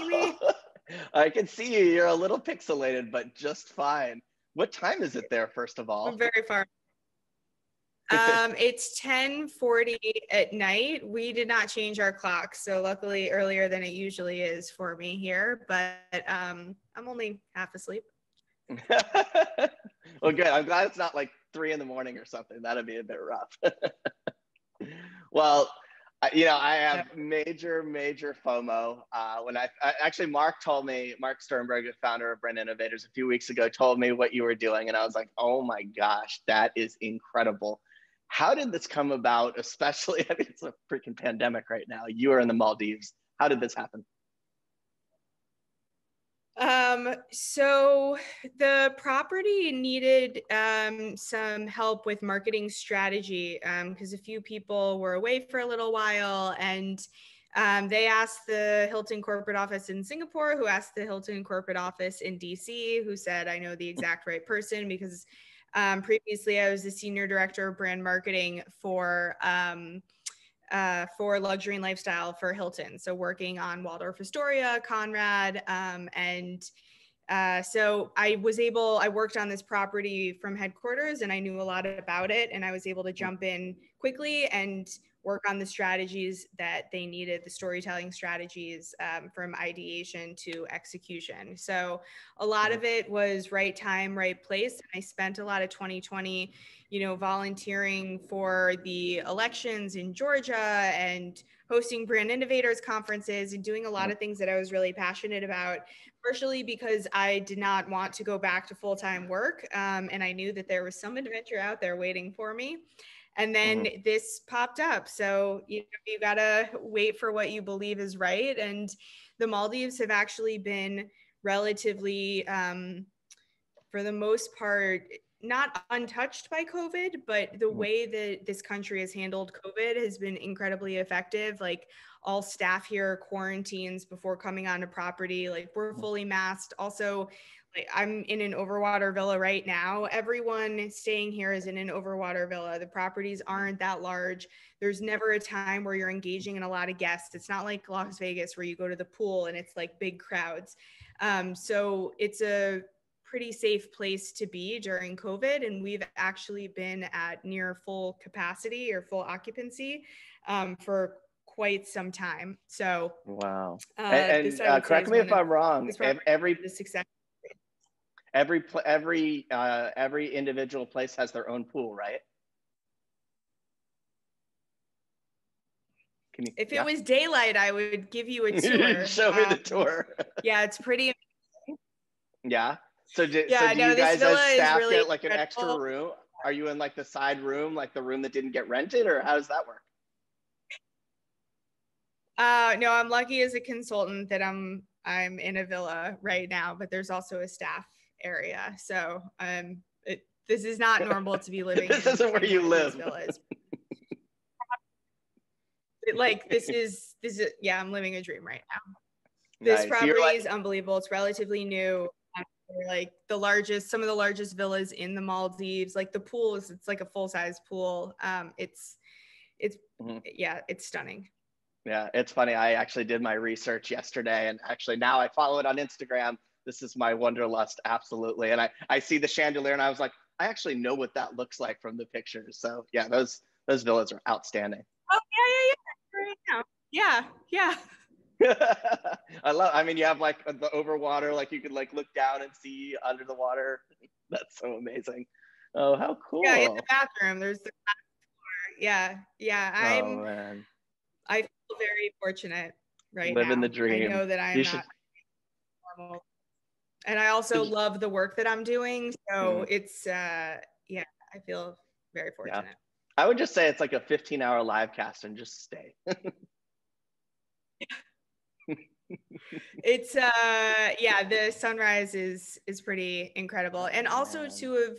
see me? I can see you. You're a little pixelated, but just fine. What time is it there, first of all? I'm very far. Um, it's 10:40 at night. We did not change our clock, so luckily earlier than it usually is for me here. But um, I'm only half asleep. well, good. I'm glad it's not like three in the morning or something. That'd be a bit rough. well, you know, I have major, major FOMO. Uh, when I, I, actually, Mark told me, Mark Sternberg, the founder of Brand Innovators, a few weeks ago, told me what you were doing, and I was like, oh my gosh, that is incredible. How did this come about? Especially, I mean, it's a freaking pandemic right now. You are in the Maldives. How did this happen? Um, so the property needed um, some help with marketing strategy because um, a few people were away for a little while and um, they asked the Hilton corporate office in Singapore, who asked the Hilton corporate office in DC, who said, I know the exact right person because um, previously I was the senior director of brand marketing for um, uh, for luxury and lifestyle for Hilton. So working on Waldorf Astoria, Conrad, um, and uh, so I was able, I worked on this property from headquarters and I knew a lot about it and I was able to jump in quickly and work on the strategies that they needed, the storytelling strategies um, from ideation to execution. So a lot of it was right time, right place. And I spent a lot of 2020, you know, volunteering for the elections in Georgia and hosting brand innovators conferences and doing a lot of things that I was really passionate about, partially because I did not want to go back to full-time work. Um, and I knew that there was some adventure out there waiting for me and then mm-hmm. this popped up so you know you got to wait for what you believe is right and the maldives have actually been relatively um, for the most part not untouched by covid but the mm-hmm. way that this country has handled covid has been incredibly effective like all staff here quarantines before coming onto property like we're mm-hmm. fully masked also I'm in an overwater villa right now. Everyone staying here is in an overwater villa. The properties aren't that large. There's never a time where you're engaging in a lot of guests. It's not like Las Vegas where you go to the pool and it's like big crowds. Um, so it's a pretty safe place to be during COVID. And we've actually been at near full capacity or full occupancy um, for quite some time. So wow. Uh, and, and uh, correct me if I'm wrong. Every the success every every uh, every individual place has their own pool, right? You, if yeah? it was daylight, I would give you a tour. Show me um, the tour. yeah, it's pretty. Amazing. Yeah. So, do, yeah, so do no, you guys as staff really get like an extra room? Are you in like the side room, like the room that didn't get rented, or how does that work? Uh, no, I'm lucky as a consultant that I'm I'm in a villa right now, but there's also a staff area. So um, it, this is not normal to be living. this isn't where you live. Villas. like this is this is yeah, I'm living a dream right now. This nice. property like- is unbelievable. It's relatively new. Like the largest, some of the largest villas in the Maldives. Like the pool is, it's like a full size pool. Um, it's, it's, mm-hmm. yeah, it's stunning. Yeah, it's funny. I actually did my research yesterday, and actually now I follow it on Instagram this is my wanderlust absolutely and i i see the chandelier and i was like i actually know what that looks like from the pictures so yeah those those villas are outstanding oh yeah yeah yeah yeah yeah i love i mean you have like the overwater like you could like look down and see under the water that's so amazing oh how cool yeah in the bathroom there's the floor. yeah yeah i'm oh, man. i feel very fortunate right living now. the dream i know that i'm you not should... normal and I also love the work that I'm doing. So mm-hmm. it's uh yeah, I feel very fortunate. Yeah. I would just say it's like a 15 hour live cast and just stay. it's uh yeah, the sunrise is is pretty incredible. And also to have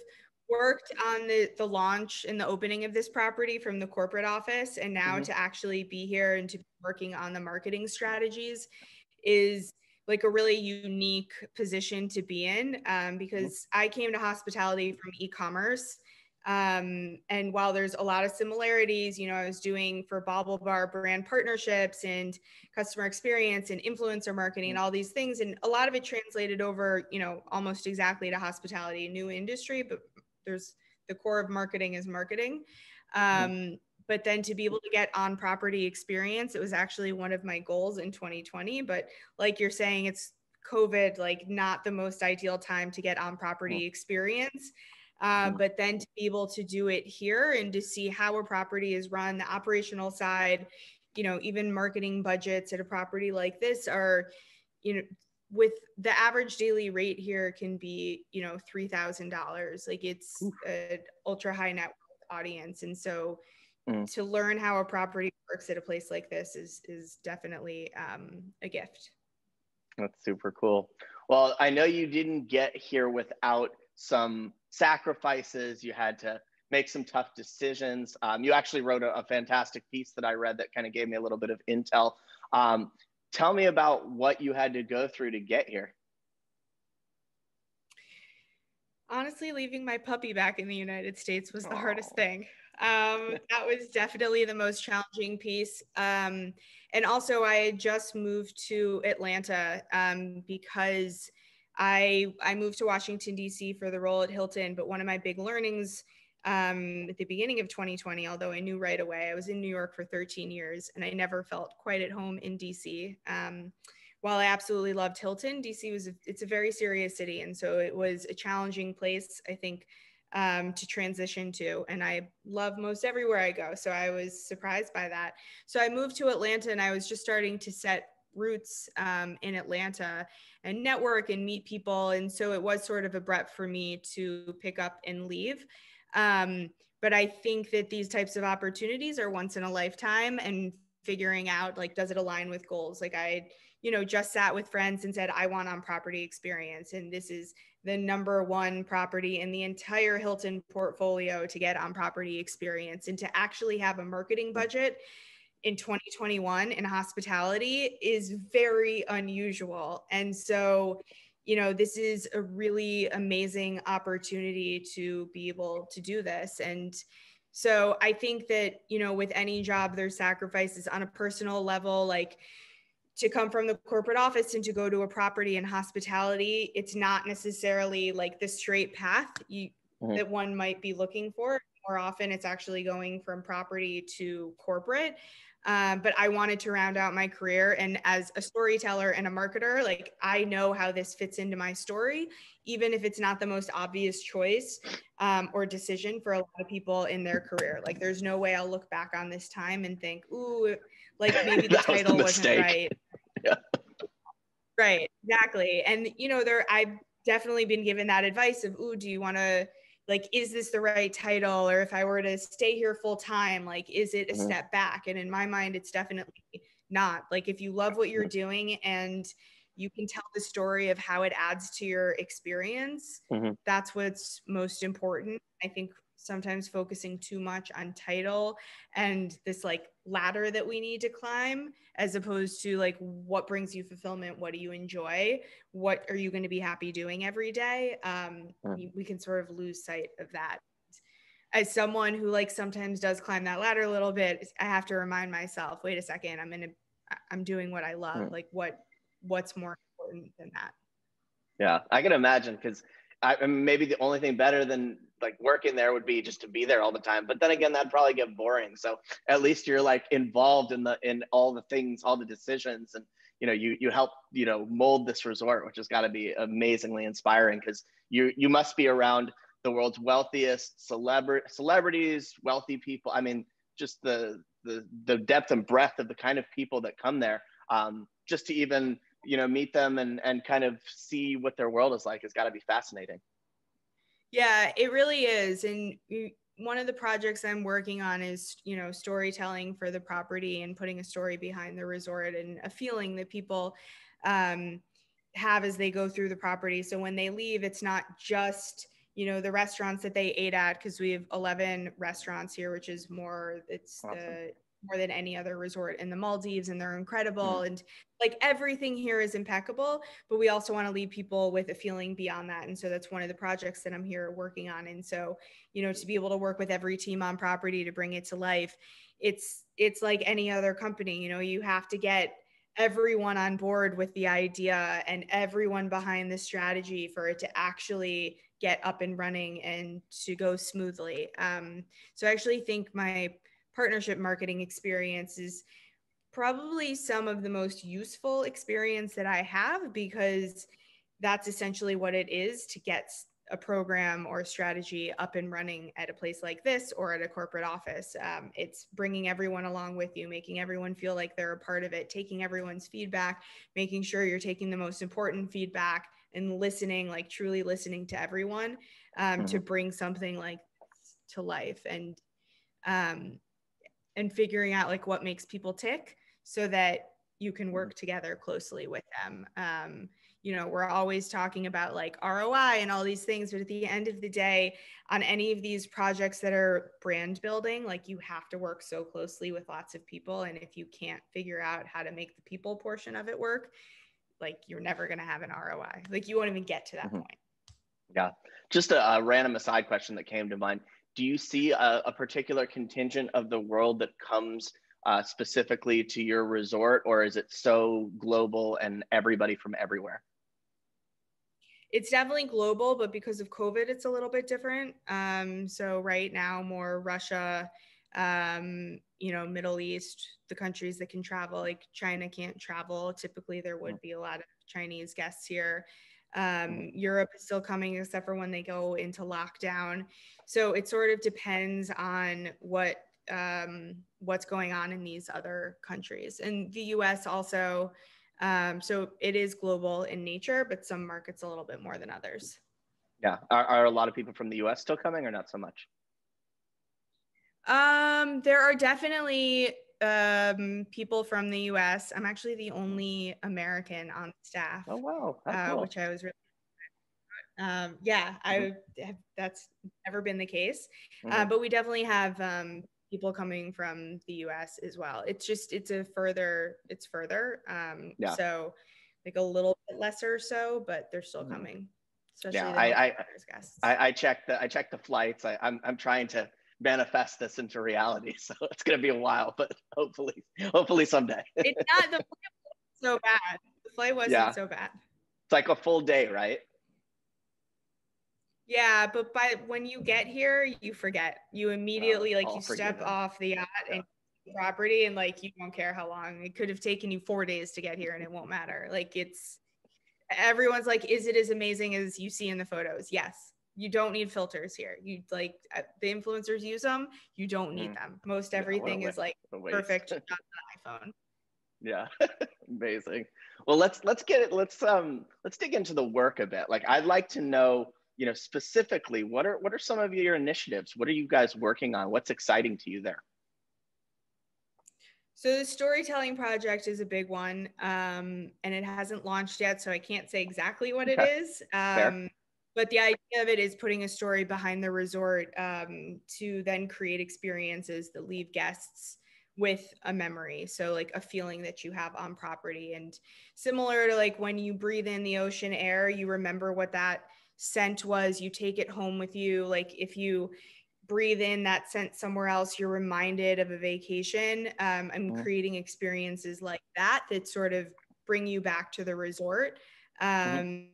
worked on the the launch and the opening of this property from the corporate office and now mm-hmm. to actually be here and to be working on the marketing strategies is like a really unique position to be in um, mm-hmm. because I came to hospitality from e-commerce. Um, and while there's a lot of similarities, you know, I was doing for BaubleBar brand partnerships and customer experience and influencer marketing and all these things. And a lot of it translated over, you know, almost exactly to hospitality, new industry, but there's the core of marketing is marketing. Um, but then to be able to get on property experience, it was actually one of my goals in 2020. But like you're saying, it's COVID, like not the most ideal time to get on property experience. Uh, but then to be able to do it here and to see how a property is run, the operational side, you know, even marketing budgets at a property like this are, you know, with the average daily rate here can be, you know, three thousand dollars. Like it's an ultra high net worth audience, and so mm. to learn how a property works at a place like this is is definitely um, a gift. That's super cool. Well, I know you didn't get here without some sacrifices. You had to make some tough decisions. Um, you actually wrote a, a, fantastic piece that I read that kind of gave me a little bit of intel. Um, tell me about what you had to go through to get here. Honestly, leaving my puppy back in the United States was the Aww. hardest thing. Um, that was definitely the most challenging piece. Um, and also, I had just moved to Atlanta um, because I I moved to Washington D.C. for the role at Hilton. But one of my big learnings um, at the beginning of 2020, although I knew right away, I was in New York for 13 years, and I never felt quite at home in D.C. Um, while I absolutely loved Hilton, DC was a, it's a very serious city, and so it was a challenging place. I think um, to transition to. And I love most everywhere I go. So I was surprised by that. So I moved to Atlanta and I was just starting to set roots um, in Atlanta and network and meet people. And so it was sort of a breath for me to pick up and leave. Um, but I think that these types of opportunities are once in a lifetime and figuring out like, does it align with goals? Like I, you know, just sat with friends and said, I want on property experience. And this is the number one property in the entire Hilton portfolio to get on property experience and to actually have a marketing budget in 2021 in hospitality is very unusual. And so, you know, this is a really amazing opportunity to be able to do this. And so I think that, you know, with any job, there's sacrifices on a personal level, like, to come from the corporate office and to go to a property and hospitality, it's not necessarily like the straight path you, mm-hmm. that one might be looking for. More often, it's actually going from property to corporate. Um, but I wanted to round out my career. And as a storyteller and a marketer, like I know how this fits into my story, even if it's not the most obvious choice um, or decision for a lot of people in their career. Like there's no way I'll look back on this time and think, ooh, like maybe the title was not right. Yeah. Right, exactly. And you know, there I've definitely been given that advice of, ooh, do you want to like is this the right title or if i were to stay here full time like is it a mm-hmm. step back and in my mind it's definitely not like if you love what you're doing and you can tell the story of how it adds to your experience mm-hmm. that's what's most important i think sometimes focusing too much on title and this like ladder that we need to climb as opposed to like what brings you fulfillment what do you enjoy what are you going to be happy doing every day? Um, we, we can sort of lose sight of that. As someone who like sometimes does climb that ladder a little bit i have to remind myself wait a second i'm in a i'm doing what i love. Mm. like what what's more important than that? Yeah i can imagine because I, maybe the only thing better than like working there would be just to be there all the time. But then again, that'd probably get boring. So at least you're like involved in the in all the things, all the decisions, and you know you you help you know mold this resort, which has got to be amazingly inspiring because you you must be around the world's wealthiest celebra- celebrities, wealthy people. I mean, just the the the depth and breadth of the kind of people that come there. Um, just to even you know meet them and and kind of see what their world is like has got to be fascinating yeah it really is and one of the projects i'm working on is you know storytelling for the property and putting a story behind the resort and a feeling that people um, have as they go through the property so when they leave it's not just you know the restaurants that they ate at because we have 11 restaurants here which is more it's awesome. the more than any other resort in the Maldives and they're incredible. Mm. And like everything here is impeccable, but we also want to leave people with a feeling beyond that. And so that's one of the projects that I'm here working on. And so, you know, to be able to work with every team on property to bring it to life, it's it's like any other company, you know, you have to get everyone on board with the idea and everyone behind the strategy for it to actually get up and running and to go smoothly. Um, so I actually think my partnership marketing experience is probably some of the most useful experience that I have because that's essentially what it is to get a program or a strategy up and running at a place like this or at a corporate office. Um, it's bringing everyone along with you, making everyone feel like they're a part of it, taking everyone's feedback, making sure you're taking the most important feedback and listening, like truly listening to everyone um, mm-hmm. to bring something like to life and um, and figuring out like what makes people tick so that you can work mm-hmm. together closely with them. Um, you know, we're always talking about like ROI and all these things, but at the end of the day, on any of these projects that are brand building, like you have to work so closely with lots of people. And if you can't figure out how to make the people portion of it work, like you're never going to have an ROI. Like you won't even get to that mm-hmm. point. Yeah. Just a, a, random aside question that came to mind. Do you see a, a particular contingent of the world that comes uh, specifically to your resort, or is it so global and everybody from everywhere? It's definitely global, but because of COVID, it's a little bit different. Um, so right now, more Russia, um, you know, Middle East, the countries that can travel, like China can't travel. Typically, there would mm. be a lot of Chinese guests here. Um, mm. Europe is still coming, except for when they go into lockdown. So it sort of depends on what um, what's going on in these other countries. And the U.S. also, um, so it is global in nature, but some markets a little bit more than others. Yeah, are, are a lot of people from the U.S. still coming, or not so much? Um, there are definitely um, people from the U.S. I'm actually the only American on staff. Oh wow, uh, cool. which I was really. Um, yeah, mm-hmm. I have, that's never been the case, uh, mm-hmm. uh, but we definitely have um, people coming from the U.S. as well. It's just it's a further it's further. Um, yeah. So like a little bit lesser so, but they're still mm-hmm. coming. Especially yeah, I I, I I checked the I checked the flights. I, I'm I'm trying to manifest this into reality. So it's going to be a while, but hopefully, hopefully someday. it's not the wasn't so bad. The flight wasn't yeah. so bad. It's like a full day, right? Yeah, but by when you get here, you forget. You immediately oh, like you step off the yacht yeah. and property and like you don't care how long. It could have taken you 4 days to get here and it won't matter. Like it's everyone's like is it as amazing as you see in the photos? Yes you don't need filters here. You like uh, the influencers use them. You don't need mm. them. Most everything yeah, is like perfect on the iPhone. Yeah, amazing. Well, let's let's get it. Let's um let's dig into the work a bit. Like I'd like to know, you know, specifically what are what are some of your initiatives? What are you guys working on? What's exciting to you there? So the storytelling project is a big one, um, and it hasn't launched yet, so I can't say exactly what okay. it is. Um, but the idea of it is putting a story behind the resort um, to then create experiences that leave guests with a memory. So like a feeling that you have on property. And similar to like when you breathe in the ocean air you remember what that scent was. You take it home with you. Like if you breathe in that scent somewhere else you're reminded of a vacation um, i'm creating experiences like that that sort of bring you back to the resort. Um,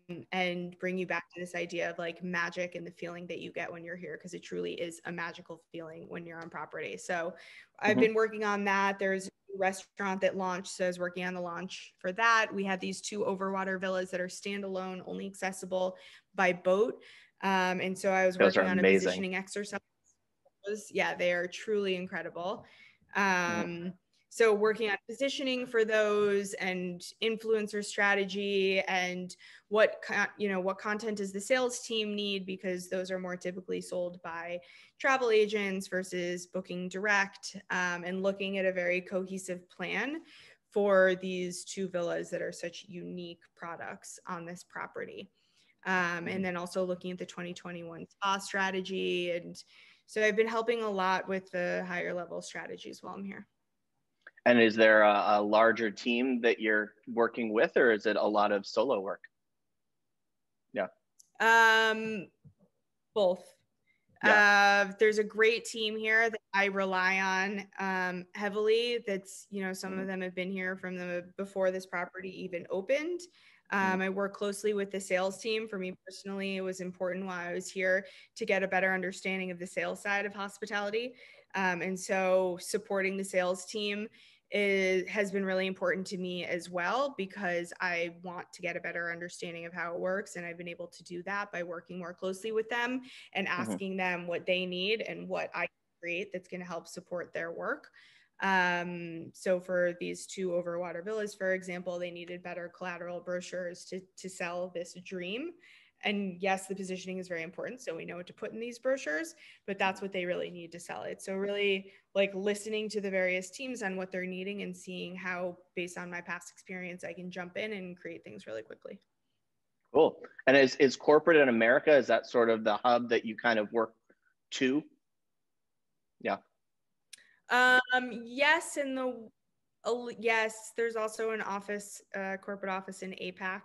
mm-hmm. and bring you back to this idea of like magic and the feeling that you get when you're here because it truly is a magical feeling when you're on property. So I've mm-hmm. been working on that. There's a restaurant that launched, so I was working on the launch for that. We have these two overwater villas that are standalone, only accessible by boat. Um, and so I was Those working on a positioning exercise. Yeah, they are truly incredible. Mm-hmm. Um, mm-hmm so working on positioning for those and influencer strategy and what you know what content does the sales team need because those are more typically sold by travel agents versus booking direct um, and looking at a very cohesive plan for these two villas that are such unique products on this property. Um, and mm-hmm. then also looking at the 2021 spa strategy. And so i've been helping a lot with the higher level strategies while i'm here And is there a, a, larger team that you're working with, or is it a lot of solo work? Yeah. Um, both. Yeah. Uh, there's a great team here that I rely on um, heavily. That's you know some mm-hmm. of them have been here from the before this property even opened. Mm-hmm. Um, I work closely with the sales team. For me personally, it was important while I was here to get a better understanding of the sales side of hospitality. Um, and so supporting the sales team is, has been really important to me as well because I want to get a better understanding of how it works. And I've been able to do that by working more closely with them and mm-hmm. asking mm-hmm. them what they need and what I create that's going to help support their work. Um, so for these two overwater villas, for example, they needed better collateral brochures to, to sell this dream. And yes, the positioning is very important. So we know what to put in these brochures, but that's what they really need to sell it. So really like listening to the various teams on what they're needing and seeing how, based on my past experience, I can jump in and create things really quickly. Cool. And is, is corporate in America, is that sort of the hub that you kind of work to? Yeah. Um, yes, and the yes, there's also an office, uh, corporate office in APAC.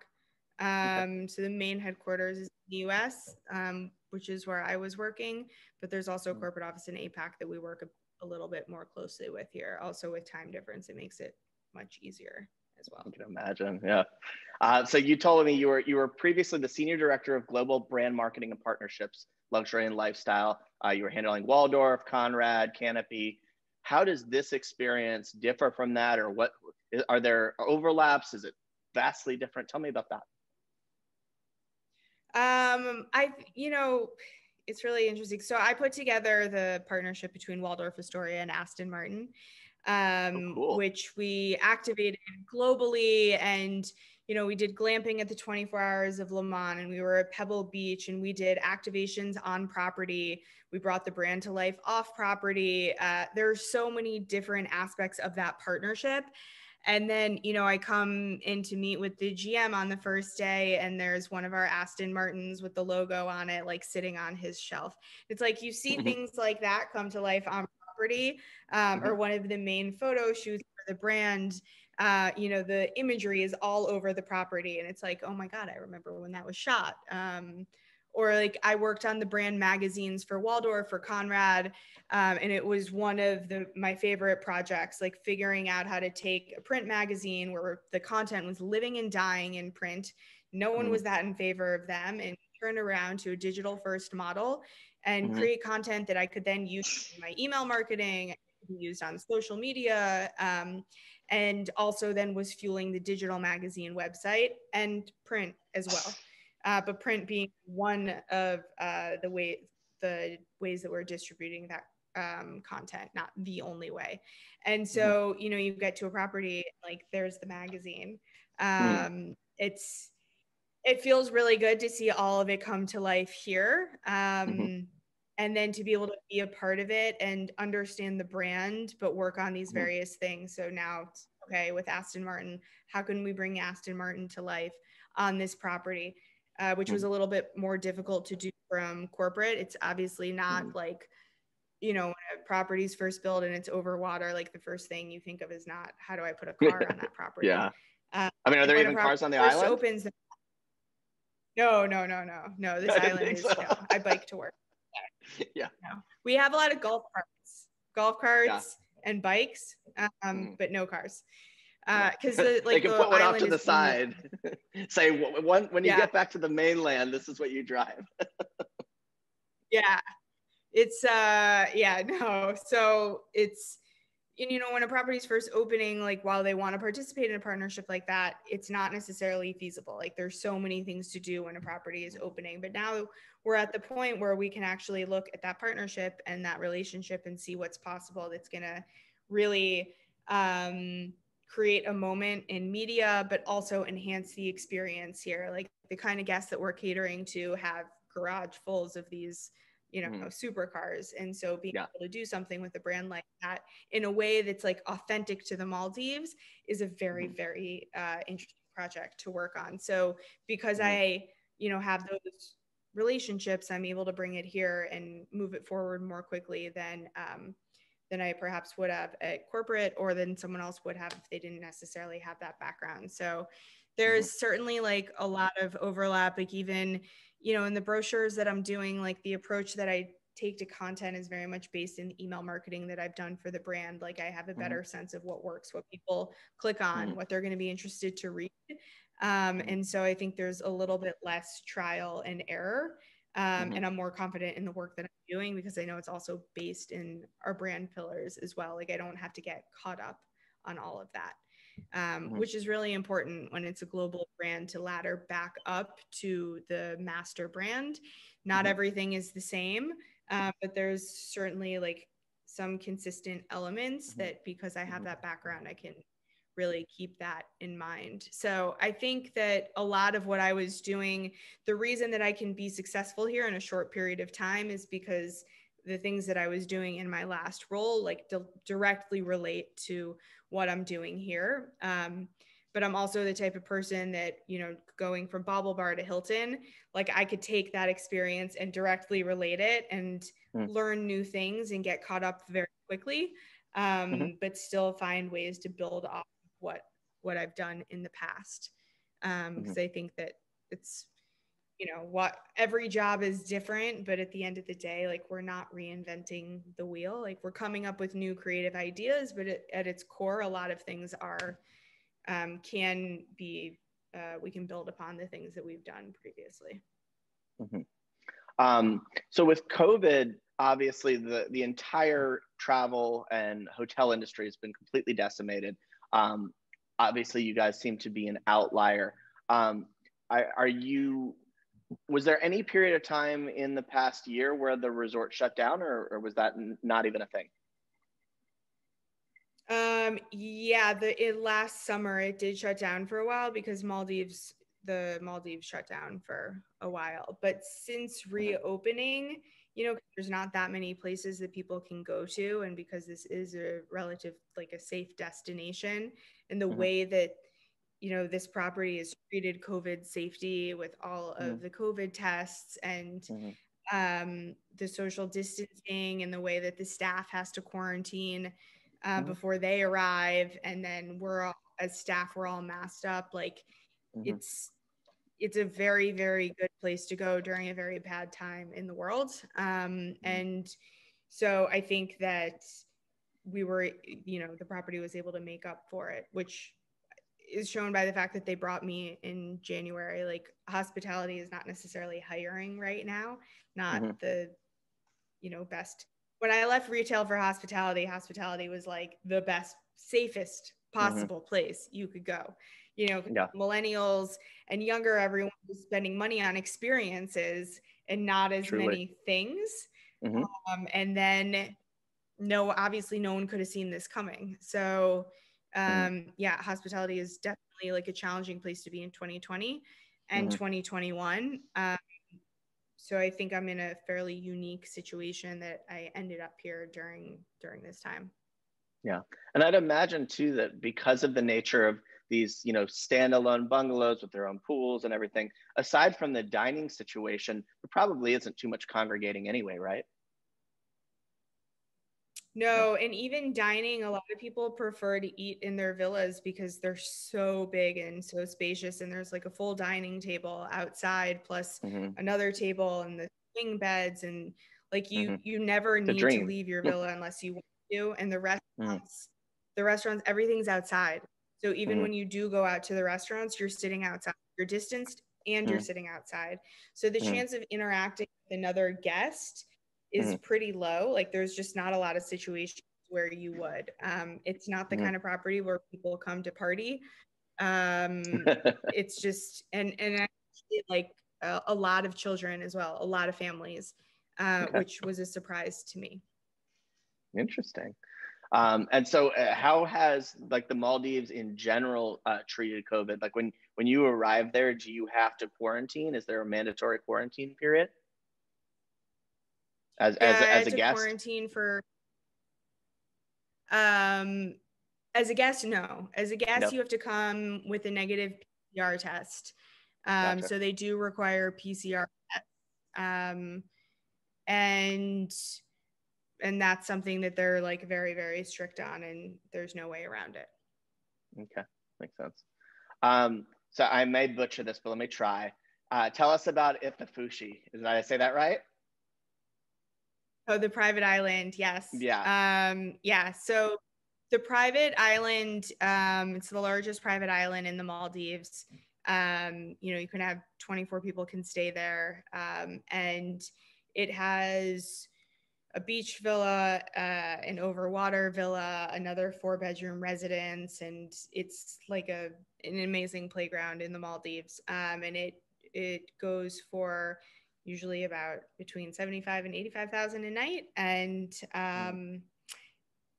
Um. So the main headquarters is in the US, um, which is where I was working, but there's also a mm. corporate office in APAC that we work a, a little bit more closely with here. Also, with time difference, it makes it much easier as well. I can imagine. Yeah. Uh, so you told me you were you were previously the senior director of global brand marketing and partnerships, luxury and lifestyle. Uh, you were handling Waldorf, Conrad, Canopy. How does this experience differ from that, or what are there overlaps? Is it vastly different? Tell me about that. Um, I, you know, it's really interesting. So I put together the partnership between Waldorf Astoria and Aston Martin, um, oh, cool. which we activated globally. And, you know, we did glamping at the 24 hours of Le Mans and we were at Pebble Beach and we did activations on property. We brought the brand to life off property. Uh, there are so many different aspects of that partnership. And then, you know, I come in to meet with the GM on the first day, and there's one of our Aston Martins with the logo on it, like sitting on his shelf. It's like you see mm-hmm. things like that come to life on property, um, or mm-hmm. one of the main photo shoots for the brand. Uh, you know, the imagery is all over the property, and it's like, oh my God, I remember when that was shot. Um, or like I worked on the brand magazines for Waldorf for Conrad, um, and it was one of the my favorite projects. Like figuring out how to take a print magazine where the content was living and dying in print. No one mm was that in favor of them, and turn around to a digital first model and mm-hmm. create content that I could then use in my email marketing, used on social media. Um, and also then was fueling the digital magazine website and print as well uh, but print being one of uh, the way the ways that we're distributing that um, content, not the only way. And so, mm-hmm. you know, you get to a property like there's the magazine. Mm-hmm. Um, mm-hmm. It's it feels really good to see all of it come to life here. Um, mm-hmm. And then to be able to be a part of it and understand the brand, but work on these mm-hmm. various things. So now, okay, with Aston Martin, how can we bring Aston Martin to life on this property? Uh, which was mm. a little bit more difficult to do from corporate. It's obviously not mm. like, you know, when a property's first built and it's over water, like the first thing you think of is not how do I put a car on that property? yeah. Um, I mean, are there even cars on the island? Opens, no, no, no, no, no. This island is. So. No, I bike to work. Yeah. No. We have a lot of golf carts, golf carts yeah. and bikes, um, mm. but no cars because uh, the, like they can the put one off to the side. Say one when you yeah. get back to the mainland, this is what you drive. yeah, it's uh yeah no. So it's you know when a property is first opening, like while they want to participate in a partnership like that, it's not necessarily feasible. Like there's so many things to do when a property is opening, but now we're at the point where we can actually look at that partnership and that relationship and see what's possible. That's gonna really um create a moment in media, but also enhance the experience here. Like the kind of guests that we're catering to have garage fulls of these, you know, mm. supercars. And so being yeah. able to do something with a brand like that in a way that's like authentic to the Maldives is a very, mm. very uh, interesting project to work on. So because mm. I, you know, have those relationships, I'm able to bring it here and move it forward more quickly than um, than I perhaps would have at corporate or than someone else would have if they didn't necessarily have that background. So there's mm-hmm. certainly like a lot of overlap, like even, you know, in the brochures that I'm doing, like the approach that I take to content is very much based in email marketing that I've done for the brand. Like I have a mm-hmm. better mm-hmm. sense of what works, what people click on, mm-hmm. what they're going to be interested to read. Um, mm-hmm. and so I think there's a little bit less trial and error. Um, mm-hmm. And I'm more confident in the work that I'm doing because I know it's also based in our brand pillars as well. Like I don't have to get caught up on all of that. Um, mm-hmm. which is really important when it's a global brand to ladder back up to the master brand. Not mm-hmm. everything is the same, uh, but there's certainly like some consistent elements mm-hmm. that because I have that background, I can really keep that in mind. So I think that a lot of what I was doing, the reason that I can be successful here in a short period of time is because the things that I was doing in my last role like di- directly relate to what I'm doing here. Um, but I'm also the type of person that, you know, going from BaubleBar to Hilton, like I could take that experience and directly relate it and mm. learn new things and get caught up very quickly, um, mm-hmm. but still find ways to build off what what I've done in the past. Um, because mm-hmm. I think that it's you know what every job is different but at the end of the day like we're not reinventing the wheel like we're coming up with new creative ideas but it, at its core a lot of things are um, can be uh, we can build upon the things that we've done previously. Mm-hmm. Um, so with COVID, obviously the the entire travel and hotel industry has been completely decimated. Um, obviously, you guys seem to be an outlier. Um, are, are you? Was there any period of time in the past year where the resort shut down, or, or was that not even a thing? Um, yeah, the it, last summer it did shut down for a while because Maldives, the Maldives shut down for a while. But since reopening, you know, there's not that many places that people can go to, and because this is a relative like a safe destination, and the mm-hmm. way that you know this property is treated COVID safety with all of mm-hmm. the COVID tests and mm-hmm. um, the social distancing and the way that the staff has to quarantine uh, mm-hmm. before they arrive and then we're all, as staff we're all masked up like mm-hmm. it's it's a very very good place to go during a very bad time in the world um, mm-hmm. and so i think that we were you know the property was able to make up for it which is shown by the fact that they brought me in january like hospitality is not necessarily hiring right now not mm-hmm. the you know best when I left retail for hospitality, hospitality was like the best, safest mm-hmm. possible mm-hmm. place you could go. You know, yeah. millennials and younger, everyone was spending money on experiences and not as Truly. many things. Mm-hmm. Um, and then, no, obviously, no one could have seen this coming. So, mm-hmm. um, mm-hmm. yeah, hospitality is definitely like a challenging place to be in 2020 and 2021. Um, so I think I'm in a fairly unique situation that I ended up here during during this time. Yeah, and I'd imagine too that because of the nature of these, you know, standalone bungalows with their own pools and everything, aside from the dining situation, there probably isn't too much congregating anyway, right? No, and even dining, a lot of people prefer to eat in their villas because they're so big and so spacious. And there's like a full dining table outside, plus mm-hmm. another table and the swing beds. And like you, mm-hmm. you never need to leave your villa unless you want to. And the mm. restaurants, mm-hmm. the restaurants, everything's outside. So even mm-hmm. when you do go out to the restaurants, you're sitting outside, you're distanced and you're mm. sitting outside. So the mm. chance of interacting with another guest is mm-hmm. pretty low. Like there's just not a lot of situations where you would. Um, it's not the mm-hmm. kind of property where people come to party. Um, it's just and and actually, like a, a, lot of children as well, a lot of families, uh, which was a surprise to me. Interesting. Um, and so, uh, how has like the Maldives in general uh, treated COVID? Like when when you arrive there, do you have to quarantine? Is there a mandatory quarantine period? as yeah, as, as a guest quarantine for um as a guest no as a guest you have to come with a negative pcr test um gotcha. so they do require pcr tests um and and that's something that they're like very very strict on and there's no way around it okay makes sense um, so i may butcher this but let me try uh, tell us about Ithaafushi. Did I say that right? Oh, the private island. Yes. Yeah. Um, yeah. So the private island, um, it's the largest private island in the Maldives. Um, you know, you can have 24 people can stay there. Um, and it has a beach villa, uh, an overwater villa, another four bedroom residence, and it's like a an amazing playground in the Maldives. Um, and it it goes for usually about between 75 and 85,000 a night. And hmm. um,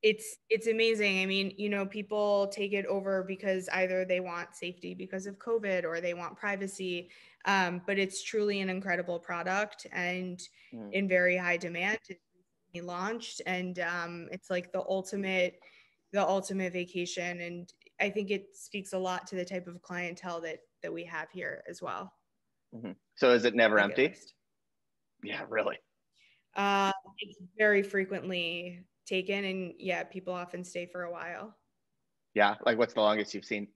it's it's amazing. I mean, you know, people take it over because either they want safety because of COVID or they want privacy. Um, but it's truly an incredible product and mm. in very high demand. It's launched and um, it's like the ultimate the ultimate vacation and I think it speaks a lot to the type of clientele that that we have here as well. Mm-hmm. So is it never empty? Yeah, really. Uh, it's very frequently taken, and yeah, people often stay for a while. Yeah, like what's the longest you've seen?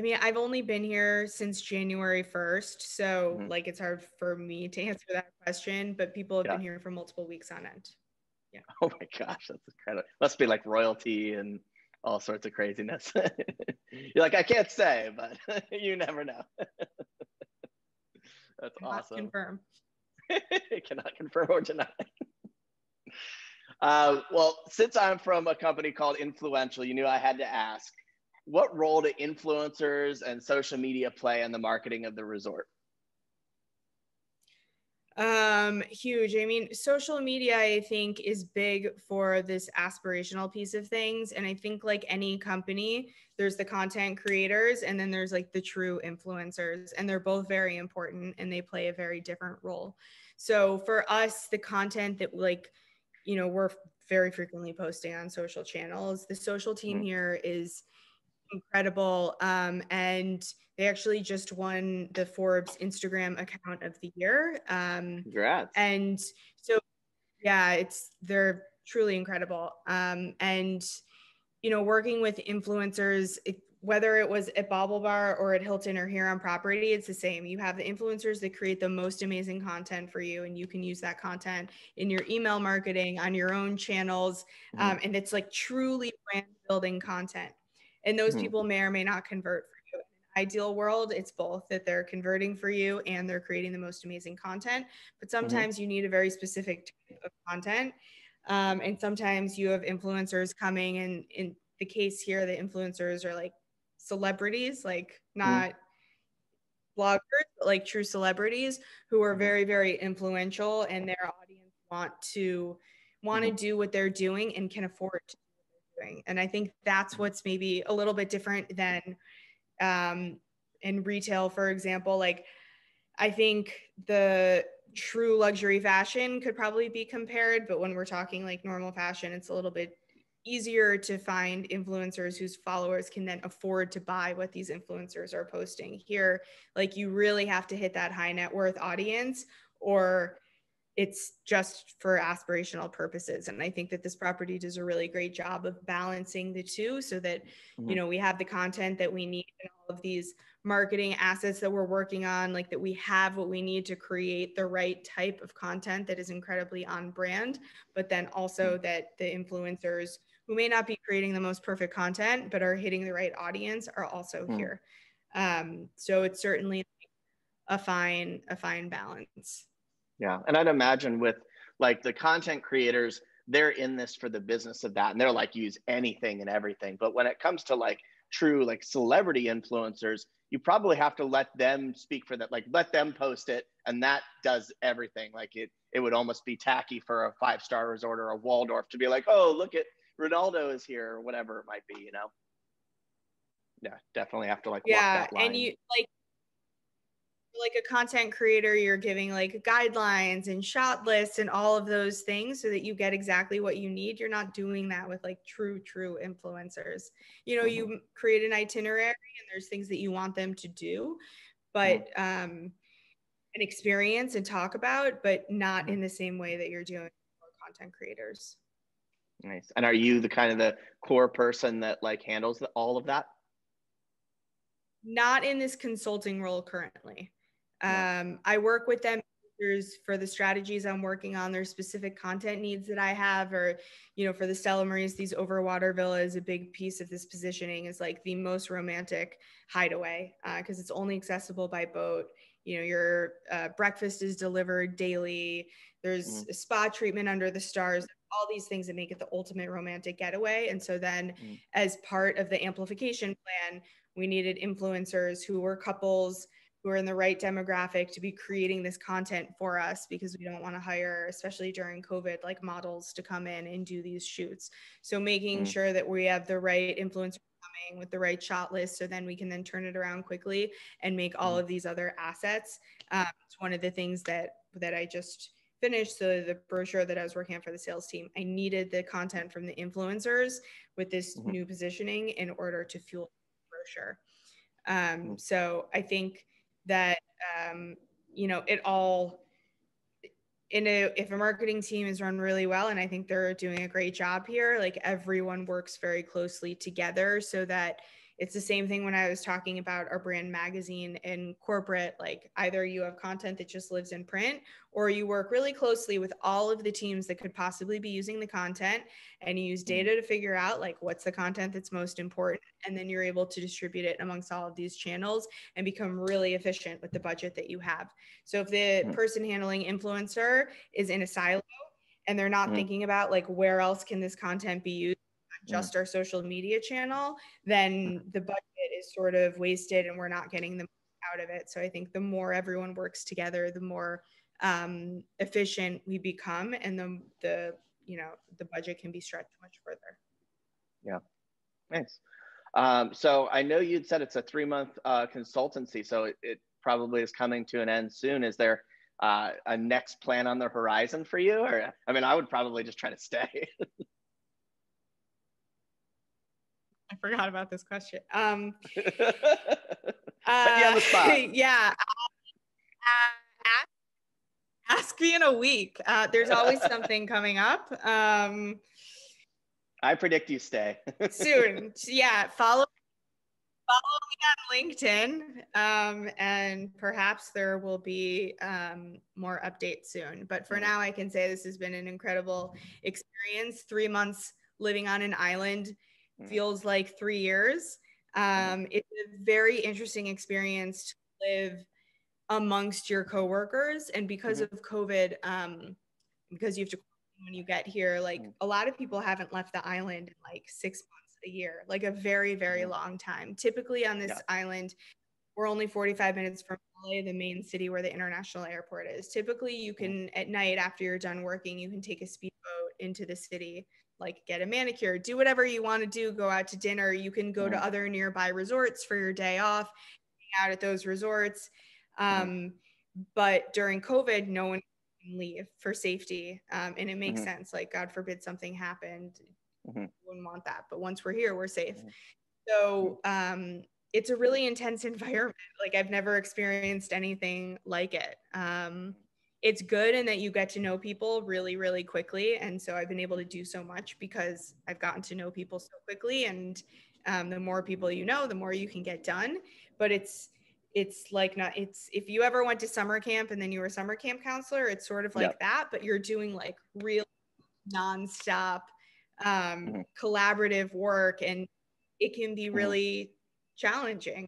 I mean, I've only been here since January 1st. So, mm-hmm. like, it's hard for me to answer that question, but people have yeah. been here for multiple weeks on end. Yeah. Oh my gosh, that's incredible. Must be like royalty and all sorts of craziness. You're like, I can't say, but you never know. That's awesome. Confirm. cannot confirm or deny. Uh, well, since I'm from a company called Influential, you knew I had to ask what role do influencers and social media play in the marketing of the resort? Um, huge. I mean, social media, I think, is big for this aspirational piece of things. And I think, like any company, there's the content creators and then there's like the true influencers, and they're both very important and they play a very different role. So for us, the content that like, you know, we're very frequently posting on social channels, the social team mm-hmm. here is incredible. Um, and they actually just won the Forbes Instagram account of the year. Um, Congrats. And so, yeah, it's they're truly incredible. Um, and you know, working with influencers, it, whether it was at BaubleBar or at Hilton or here on property, it's the same. You have the influencers that create the most amazing content for you, and you can use that content in your email marketing on your own channels. Mm-hmm. Um, and it's like truly brand building content. And those mm-hmm. people may or may not convert for you. In an ideal world it's both that they're converting for you and they're creating the most amazing content but mm-hmm. sometimes mm-hmm. you need a very specific type of content um, and sometimes you have influencers coming and in the case here the influencers are like celebrities like mm-hmm. not bloggers but like true celebrities who are mm-hmm. very very influential and their audience want to want to mm-hmm. do what they're doing and can afford to do what they're doing and i think that's what's maybe a little bit different than um, in retail, for example, like I think the true luxury fashion could probably be compared, but when we're talking like normal fashion, it's a little bit easier to find influencers whose followers can then afford to buy what these influencers are posting. Here, like you really have to hit that high net worth audience or it's just for aspirational purposes and i think that this property does a really great job of balancing the two so that mm-hmm. you know we have the content that we need and all of these marketing assets that we're working on like that we have what we need to create the right type of content that is incredibly on brand but then also mm-hmm. that the influencers who may not be creating the most perfect content but are hitting the right audience are also mm-hmm. here um, so it's certainly a fine a fine balance yeah. And I'd imagine with like the content creators, they're in this for the business of that and they're like use anything and everything. But when it comes to like true like celebrity influencers, you probably have to let them speak for that, like let them post it and that does everything. Like it it would almost be tacky for a five star resort or a Waldorf to be like, oh, look at Ronaldo is here or whatever it might be, you know? Yeah, definitely have to like yeah, and you like like a content creator you're giving like guidelines and shot lists and all of those things so that you get exactly what you need you're not doing that with like true true influencers you know mm-hmm. you create an itinerary and there's things that you want them to do but mm-hmm. um and experience and talk about, but not in the same way that you're doing for content creators. Nice. And are you the kind of the core person that like handles the, all of that? Not in this consulting role currently. Um, I work with them for the strategies I'm working on. There's specific content needs that I have, or you know, for the Stella Maris, these overwater villas, a big piece of this positioning is like the most romantic hideaway because uh, it's only accessible by boat. You know, your uh, breakfast is delivered daily. There's mm. a spa treatment under the stars all these things that make it the ultimate romantic getaway. And so then, mm. as part of the amplification plan, we needed influencers who were couples who are in the right demographic to be creating this content for us because we don't want to hire, especially during COVID, like models to come in and do these shoots. So making mm. sure that we have the right influencer coming with the right shot list so then we can then turn it around quickly and make all mm. of these other assets. Um, it's one of the things that that I just finished so the brochure that I was working on for the sales team, I needed the content from the influencers with this mm-hmm. new positioning in order to fuel the brochure. Um, mm-hmm. So I think that um, you know it all in a if a marketing team is run really well and i think they're doing a great job here like everyone works very closely together so that it's the same thing when I was talking about our brand magazine and corporate. Like either you have content that just lives in print, or you work really closely with all of the teams that could possibly be using the content and you use data to figure out like what's the content that's most important. And then you're able to distribute it amongst all of these channels and become really efficient with the budget that you have. So if the mm-hmm. person handling influencer is in a silo, and they're not mm-hmm. thinking about like where else can this content be used just our social media channel, then the budget is sort of wasted and we're not getting the out of it. So I think the more everyone works together, the more um, efficient we become, and the the you know the budget can be stretched much further. Yeah, nice. Um, so I know you'd said it's a three month uh, consultancy, so it, it, probably is coming to an end soon. Is there uh, a next plan on the horizon for you? Or I mean, I would probably just try to stay. I forgot about this question. Um, uh, yeah. Uh, ask, ask, me in a week. Uh, there's always something coming up. Um, I predict you stay soon. Yeah, follow follow me on LinkedIn, um, and perhaps there will be um, more updates soon. But for now, I can say this has been an incredible experience. Three months living on an island. Feels like three years. Mm. Um, it's a very interesting experience to live amongst your coworkers, and because mm-hmm. of COVID, um, because you have to when you get here, like mm. a lot of people haven't left the island in like six months a year, like a very very mm. long time. Typically on this yeah. island, we're only 45 minutes from Male, the main city where the international airport is. Typically, you can at night after you're done working, you can take a speedboat into the city like get a manicure, do whatever you want to do, go out to dinner. You can go to other nearby resorts for your day off, hang out at those resorts. Um. But during COVID, no one can leave for safety. Um, and it makes mm-hmm. sense. Like, God forbid something happened. Mm-hmm. Wouldn't want that. But once we're here, we're safe. Mm-hmm. So um, it's a really intense environment. Like, I've never experienced anything like it. Um, it's good in that you get to know people really really quickly and so i've been able to do so much because i've gotten to know people so quickly and um, the more people you know the more you can get done but it's it's like not it's if you ever went to summer camp and then you were a summer camp counselor it's sort of like that but you're doing like real nonstop um, mm-hmm. collaborative work and it can be mm-hmm. really mm-hmm. challenging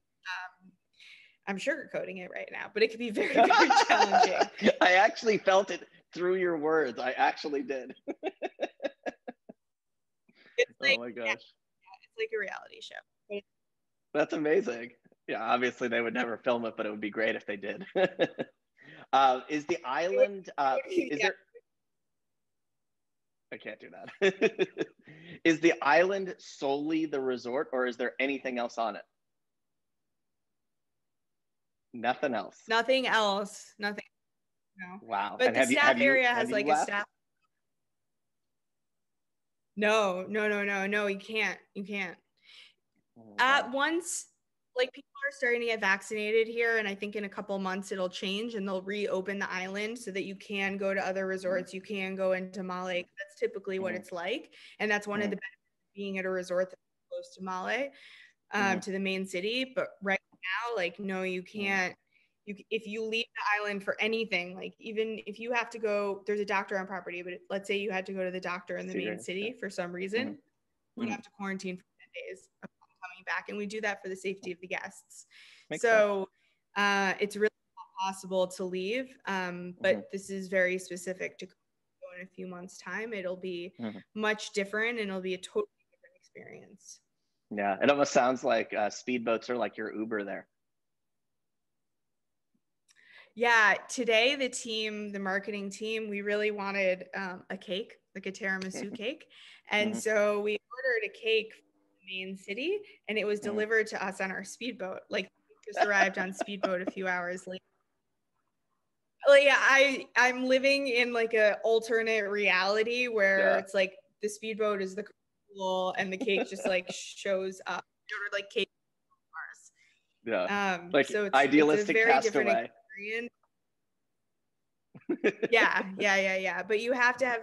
I'm sugarcoating it right now, but it could be very, very challenging. I actually felt it through your words. I actually did. it's like, oh my gosh. Yeah, it's like a reality show. That's amazing. Yeah, obviously they would never film it, but it would be great if they did. uh, is the island, uh, is yeah. there, I can't do that. is the island solely the resort or is there anything else on it? Nothing else. Nothing else. Nothing. No. Wow. But and the staff you, area has like left? a staff. No, no, no, no, no. You can't. You can't. Oh, At once, like people are starting to get vaccinated here and i think in a couple months it'll change and they'll reopen the island so that you can go to other resorts you can go into Male. that's typically what mm-hmm. it's like and that's one of mm-hmm. the benefits of being at a resort that's close to Male, um, mm-hmm. to the main city but right now like no you can't you if you leave the island for anything like even if you have to go there's a doctor on property but let's say you had to go to the doctor in the main city for some reason mm-hmm. you have to quarantine for 10 days coming back and we do that for the safety of the guests. Makes so uh, it's really not possible to leave um, but mm-hmm. this is very specific to go in a few months time. It'll be mm-hmm. much different and it'll be a totally different experience yeah it almost sounds like uh, speedboats are like your uber there yeah, today the team, the marketing team, we really wanted um, a cake, like a tiramisu mm-hmm. cake. And mm-hmm. so we ordered a cake from the main city and it was mm-hmm. delivered to us on our speedboat. Like just arrived on speedboat a few hours later. Like I I'm living in like a alternate reality where yeah. it's like the speedboat is the cool and the cake just like shows up. Like cake bars. yeah. Um, like so it's, idealistic it's a very castaway. yeah, yeah, yeah, yeah. But you have to have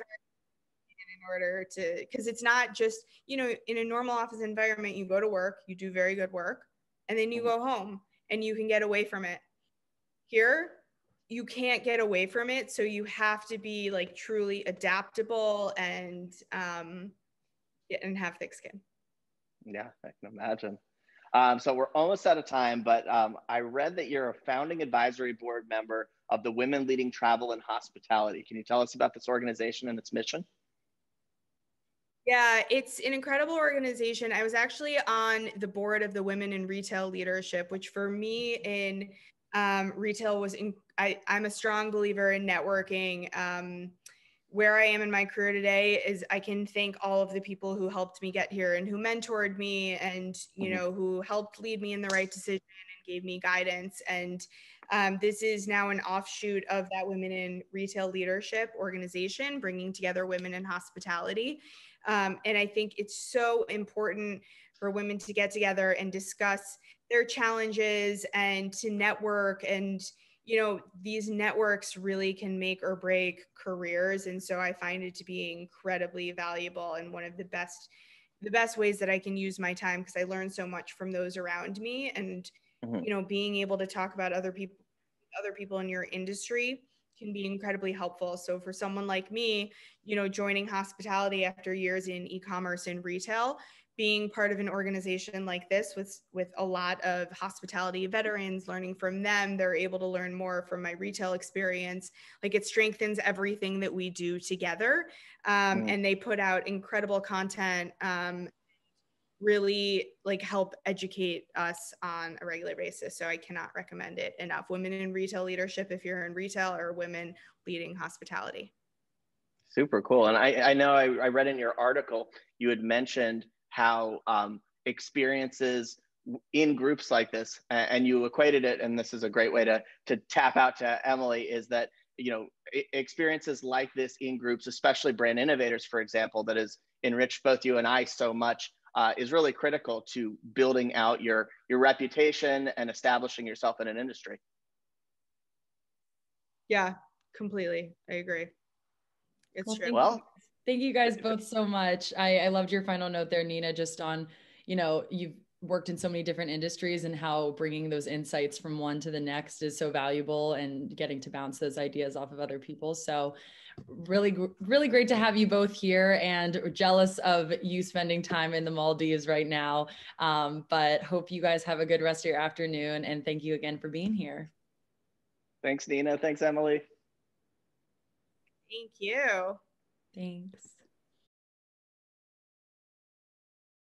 in order to because it's not just you know in a normal office environment you go to work you do very good work and then you mm-hmm. go home and you can get away from it here you can't get away from it so you have to be like truly adaptable and um and have thick skin yeah i can imagine um, so we're almost out of time, but um, I read that you're a founding advisory board member of the Women Leading Travel and Hospitality. Can you tell us about this organization and its mission? Yeah, it's an incredible organization. I was actually on the board of the Women in Retail Leadership, which for me in um, retail was in, I, I'm a strong believer in networking. Um, where I am in my career today is I can thank all of the people who helped me get here and who mentored me and you mm-hmm. know who helped lead me in the right decision and gave me guidance and um, this is now an offshoot of that women in retail leadership organization bringing together women in hospitality um, and I think it's so important for women to get together and discuss their challenges and to network and you know these networks really can make or break careers. And so i find it to be incredibly valuable and one of the best the best ways that i can use my time because i learn so much from those around me. And mm-hmm. you know being able to talk about other people other people in your industry can be incredibly helpful. So for someone like me you know joining hospitality after years in e-commerce and retail being part of an organization like this with with a lot of hospitality veterans learning from them they're able to learn more from my retail experience. Like it strengthens everything that we do together um, mm. and they put out incredible content um, really like help educate us on a regular basis. So i cannot recommend it enough. Women in retail leadership if you're in retail or women leading hospitality. Super cool. And i, I know I, I read in your article you had mentioned how um, experiences in groups like this, and you equated it, and this is a great way to to tap out to Emily, is that you know experiences like this in groups, especially brand innovators, for example, that has enriched both you and I so much. Uh, is really critical to building out your your reputation and establishing yourself in an industry. Yeah, completely. I agree. It's well, true. Well, Thank you guys both so much. I, I loved your final note there, Nina, just on, you know, you've worked in so many different industries and how bringing those insights from one to the next is so valuable and getting to bounce those ideas off of other people. So really, really great to have you both here and jealous of you spending time in the Maldives right now. Um, but hope you guys have a good rest of your afternoon and thank you again for being here. Thanks, Nina. Thanks, Emily. Thank you. Thanks.